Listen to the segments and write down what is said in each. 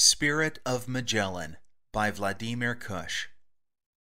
Spirit of Magellan by Vladimir Kush.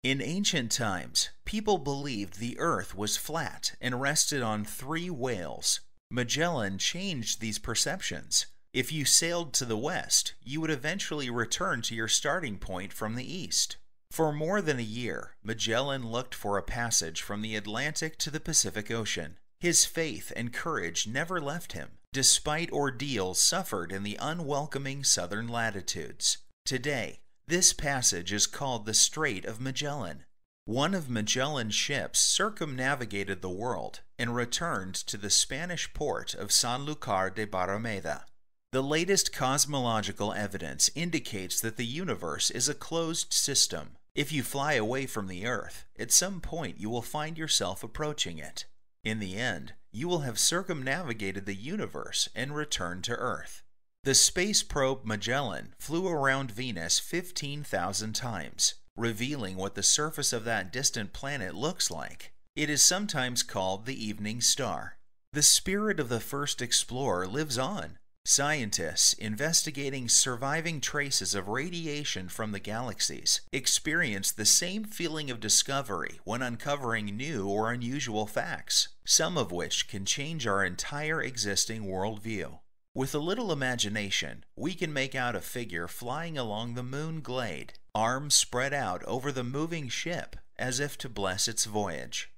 In ancient times, people believed the earth was flat and rested on three whales. Magellan changed these perceptions. If you sailed to the west, you would eventually return to your starting point from the east. For more than a year, Magellan looked for a passage from the Atlantic to the Pacific Ocean. His faith and courage never left him, despite ordeals suffered in the unwelcoming southern latitudes. Today, this passage is called the Strait of Magellan. One of Magellan's ships circumnavigated the world and returned to the Spanish port of Sanlúcar de Barrameda. The latest cosmological evidence indicates that the universe is a closed system. If you fly away from the Earth, at some point you will find yourself approaching it. In the end, you will have circumnavigated the universe and returned to Earth. The space probe Magellan flew around Venus 15,000 times, revealing what the surface of that distant planet looks like. It is sometimes called the evening star. The spirit of the first explorer lives on. Scientists investigating surviving traces of radiation from the galaxies experience the same feeling of discovery when uncovering new or unusual facts, some of which can change our entire existing worldview. With a little imagination, we can make out a figure flying along the moon glade, arms spread out over the moving ship as if to bless its voyage.